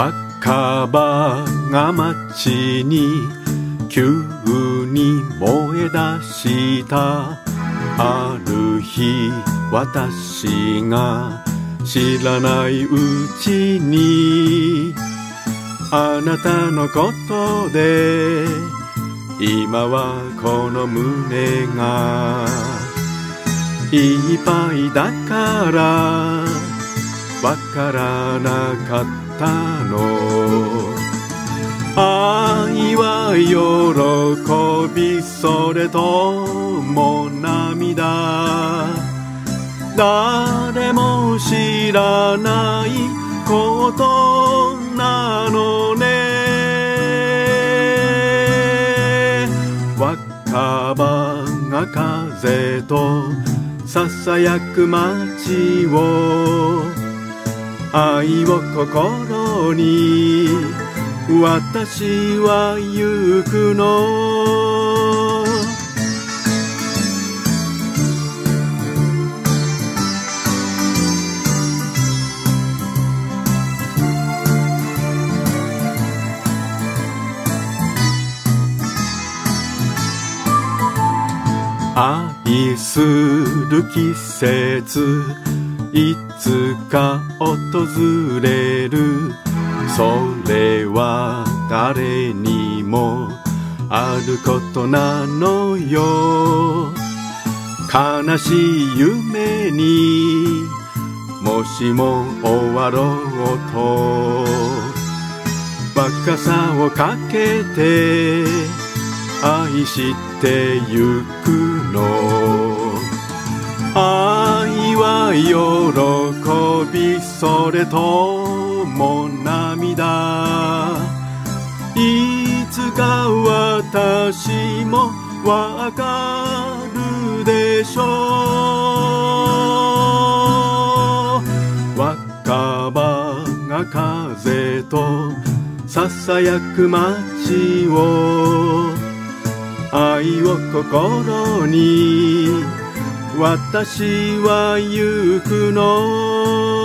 若葉が街に急に燃え出した。ある日私が知らないうちに。あなたのことで今はこの胸が。いっぱいだから。わからなかった。たの。愛は喜びそれとも涙。誰も知らないことなのね。若葉が風とささやく街を。愛を心に私は行くの。愛する季節いつか訪れる。それは誰にもあることなのよ。悲しい夢にもしも終わろうと。若さをかけて愛してゆくの。喜びそれとも涙。いつか私もわかるでしょう。若葉が風とささやく街を。愛を心に。私は行くの